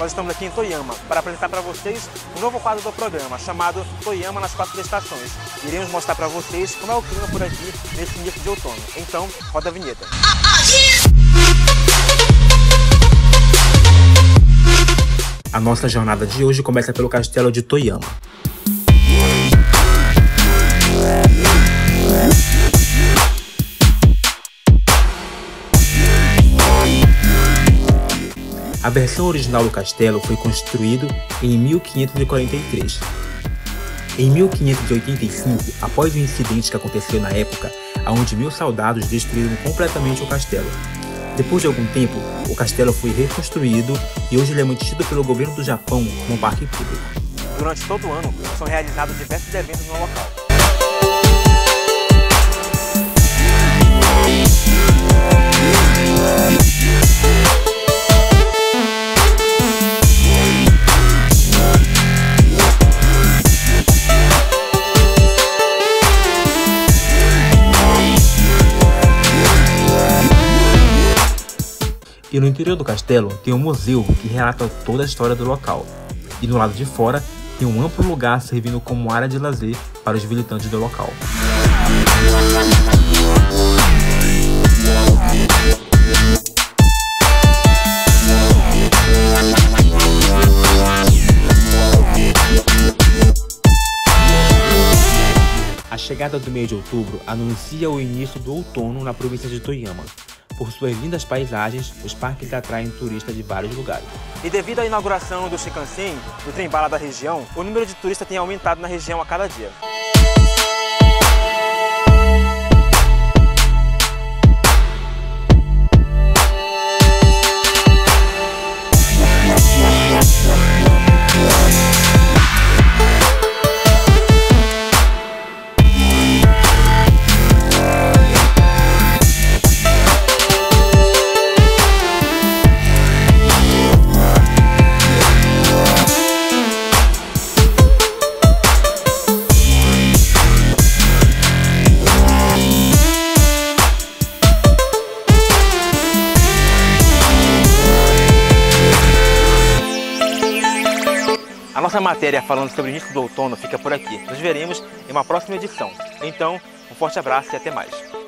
Nós estamos aqui em Toyama para apresentar para vocês um novo quadro do programa chamado Toyama nas Quatro Estações. Iremos mostrar para vocês como é o clima por aqui nesse início de outono. Então, roda a vinheta. A nossa jornada de hoje começa pelo castelo de Toyama. A versão original do castelo foi construído em 1543. Em 1585, após o incidente que aconteceu na época, onde mil soldados destruíram completamente o castelo. Depois de algum tempo, o castelo foi reconstruído e hoje ele é mantido pelo governo do Japão como um parque público. Durante todo o ano, são realizados diversos eventos no local. E no interior do castelo tem um museu que relata toda a história do local. E do lado de fora tem um amplo lugar servindo como área de lazer para os visitantes do local. A chegada do mês de outubro anuncia o início do outono na província de Toyama, por suas lindas paisagens, os parques atraem turistas de vários lugares. E devido à inauguração do Shinkansen, do trem-bala da região, o número de turistas tem aumentado na região a cada dia. Nossa matéria falando sobre o início do outono fica por aqui. Nos veremos em uma próxima edição. Então, um forte abraço e até mais.